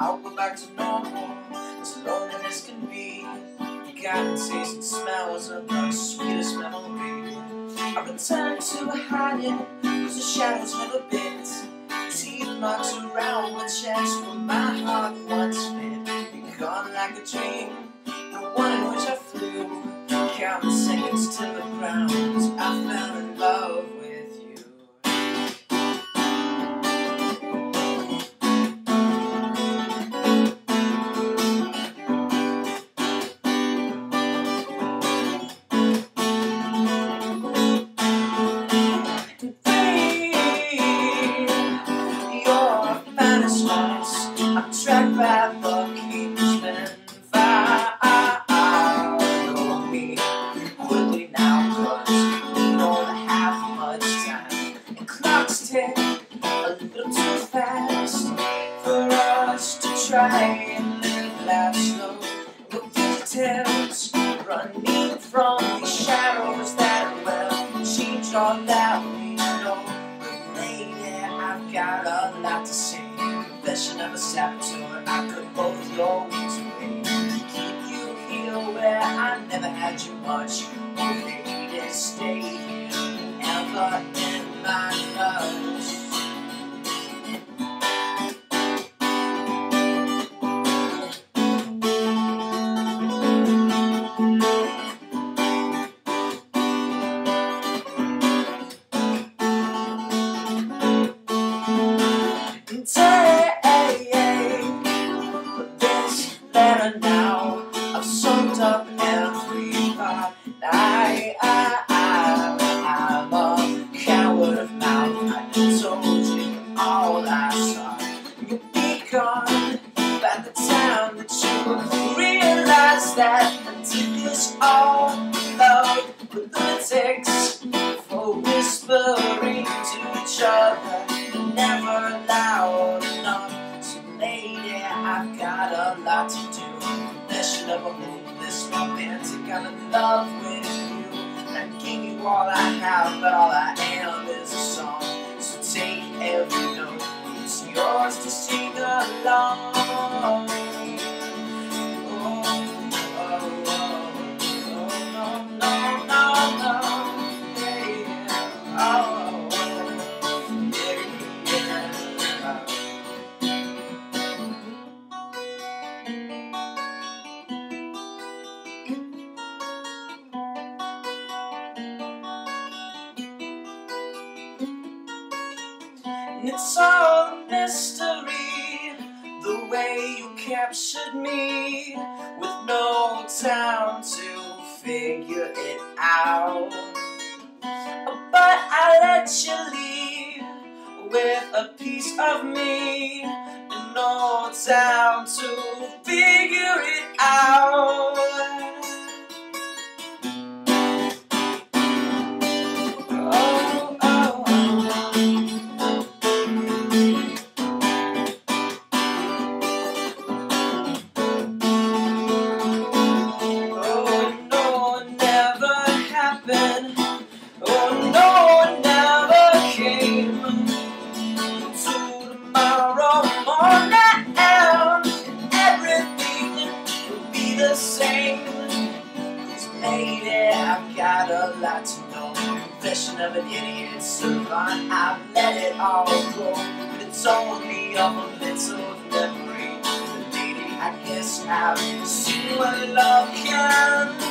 I'll go back to normal, as loneliness can be. Forgotten tastes and smells of the sweetest memory. I return to hiding, cause the shadows never bit. Teeth marks around my chest where my heart once fit. You're gone like a dream, little too fast for us to try that this all love with lunatics for whispering to each other. Never loud enough. So lady, I've got a lot to do. Confession of a hopeless romantic kind of love with you. I gave you all I have, but all I am is a song. It's all a mystery, the way you captured me, with no time to figure it out. But I let you leave with a piece of me, and no time to Oh no, it never came. To tomorrow morning, everything will be the I've got a lot to know. Confession of an idiot. I've let it all go, but it's only a memory. I guess I've seen what love can